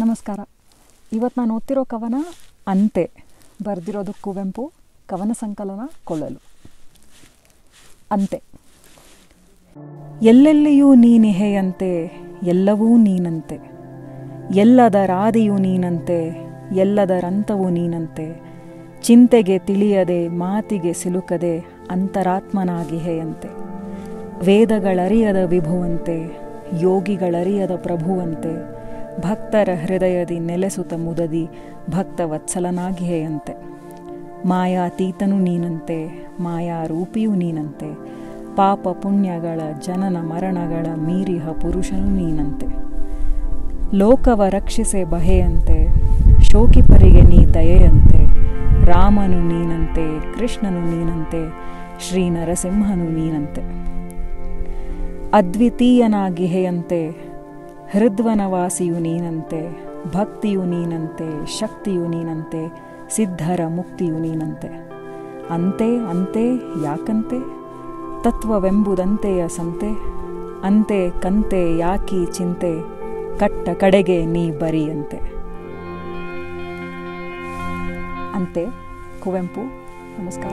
ನಮಸ್ಕಾರ. ಇವತ್ತು ನಾನು ಓದ್ತಿರೋ ಕವನ ಅಂತೆ. ಬರೆದಿರೋದು ಕುವೆಂಪು ಕವನ ಸಂಕಲನ ಕೊಳ್ಳಲು ಅಂತೆ. ಎಲ್ಲೆಲ್ಲಿಯೂ ನೀನಿಹೆಯಂತೆ ಎಲ್ಲವೂ ನೀನಂತೆ. ಎಲ್ಲದರಾದಿಯು ನೀನಂತೆ ಎಲ್ಲದರಂತವೂ ನೀನಂತೆ. ಚಿಂತೆಗೆ ತಿಳಿಯದೆ, ಮಾತಿಗೆ ಸಿಲುಕದೆ ಅಂತರಾತ್ಮನಾಗಿಹೆಯಂತೆ ವೇದಗಳರಿಯದ ವಿಭುವಂತೆ, ಯೋಗಿಗಳರಿಯದ ಪ್ರಭುವಂತೆ ಭಕ್ತರ ಹೃದಯದಿ ನೆಲೆಸುತ ಮುದದಿ ಭಕ್ತ ಭಕ್ತವತ್ಸಲನಾಗಿಹೆಯಂತೆ. ಮಾಯಾತೀತನು ನೀನಂತೆ, ಮಾಯಾರೂಪಿಯೂ ನೀನಂತೆ. ಪಾಪ ಪುಣ್ಯಗಳ ಜನನ ಮರಣಗಳ ಮೀರಿಹ ಪುರುಷನು ನೀನಂತೆ. ಲೋಕವ ರಕ್ಷಿಸೆ ಬಹೆಯಂತೆ, ಶೋಕಿಪರಿಗೆ ನೀ ದಯೆಯಂತೆ. ರಾಮನು ನೀನಂತೆ, ಕೃಷ್ಣನು ನೀನಂತೆ ಶ್ರೀ ನರಸಿಂಹನು ನೀನಂತೆ. ಅದ್ವಿತೀಯನಾಗಿಹೆಯಂತೆ ಹೃದ್ವನವಾಸಿಯು ನೀನಂತೆ, ಭಕ್ತಿಯು ನೀನಂತೆ, ಶಕ್ತಿಯು ನೀನಂತೆ, ಸಿದ್ಧರ ಮುಕ್ತಿಯು ನೀನಂತೆ. ಅಂತೆ ಅಂತೆ, ಯಾಕಂತೆ? ತತ್ವವೆಂಬುದಂತೆಯ ಸಂತೆ. ಅಂತೆ, ಕಂತೆ, ಯಾಕಿ, ಚಿಂತೆ, ಕಟ್ಟ ಕಡೆಗೆ ನೀ ಬರಿಯಂತೆ. ಅಂತೆ, ಕುವೆಂಪು, ನಮಸ್ಕಾರ.